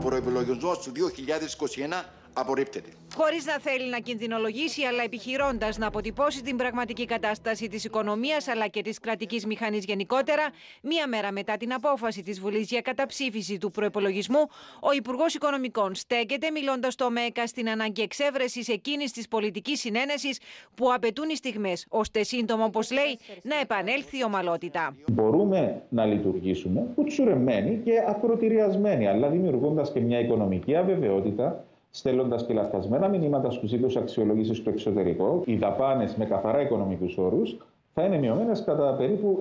προεπιλογισμό του 2021 απορρίπτεται. Χωρίς να θέλει να κινδυνολογήσει, αλλά επιχειρώντας να αποτυπώσει την πραγματική κατάσταση της οικονομίας αλλά και της κρατικής μηχανής γενικότερα, μία μέρα μετά την απόφαση της Βουλής για καταψήφιση του προπολογισμού, ο Υπουργός Οικονομικών στέκεται μιλώντας στο ΜΕΚΑ στην ανάγκη εξέβρεσης εκείνης της πολιτικής συνένεσης που απαιτούν οι στιγμές, ώστε σύντομα, όπως λέει, να επανέλθει η ομαλότητα. Μπορούμε να λειτουργήσουμε κουτσουρεμένοι και ακροτηριασμένοι, αλλά δημιουργώντας και μια οικονομική αβεβαιότητα στέλνοντας και λαθασμένα μηνύματα στους οίκου αξιολογήσεις στο εξωτερικό, οι δαπάνες με καθαρά οικονομικούς όρους θα είναι μειωμένες κατά περίπου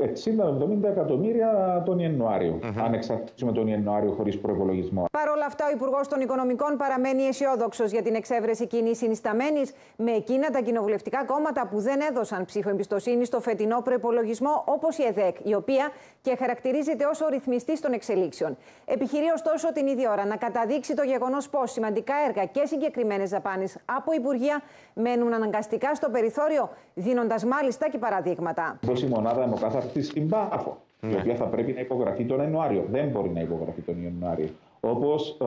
60-70 εκατομμύρια τον Ιανουάριο. Mm-hmm. Αν εξαρτήσουμε τον Ιανουάριο χωρίς προπολογισμό. Παρ' όλα αυτά, ο Υπουργός των Οικονομικών παραμένει αισιόδοξος για την εξέβρεση κοινής συνισταμένης με εκείνα τα κοινοβουλευτικά κόμματα που δεν έδωσαν ψήφο εμπιστοσύνη στο φετινό προπολογισμό, όπως η ΕΔΕΚ, η οποία και χαρακτηρίζεται ως ο ρυθμιστής των εξελίξεων. Επιχειρεί ωστόσο την ίδια ώρα να καταδείξει το γεγονός πως σημαντικά έργα και συγκεκριμένες δαπάνες από Υπουργεία μένουν αναγκαστικά στο περιθώριο, δίνοντας μάλιστα και παραδείγματα παραδείγματα. Όπω η μονάδα αιμοκάθαρτης στην Πάφο, η οποία θα πρέπει να υπογραφεί τον Ιανουάριο. Δεν μπορεί να υπογραφεί τον Ιανουάριο. Όπως ε,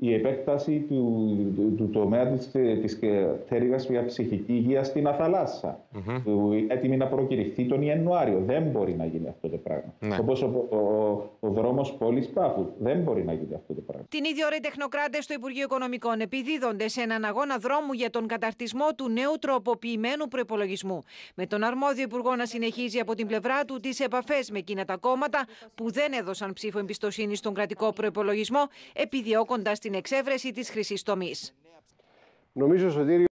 η επέκταση του, του, του τομέα της, της θέρυγας για ψυχική υγεία στην Αθαλάσσα, mm-hmm. που έτοιμη να προκηρυχθεί τον Ιανουάριο. Δεν μπορεί να γίνει αυτό το πράγμα. Ναι. Όπως ο, ο, ο, ο δρόμος πόλης Πάφου. Δεν μπορεί να γίνει αυτό το πράγμα. Την ίδια ώρα οι τεχνοκράτες στο Υπουργείο Οικονομικών επιδίδονται σε έναν αγώνα δρόμου για τον καταρτισμό του νέου τροποποιημένου προπολογισμού. Με τον αρμόδιο Υπουργό να συνεχίζει από την πλευρά του τις επαφές με εκείνα τα κόμματα που δεν έδωσαν ψήφο εμπιστοσύνη στον κρατικό προπολογισμό, επιδιώκοντας την εξέβρεση της χρυσής τομής. Νομίζω, Σωτήριο,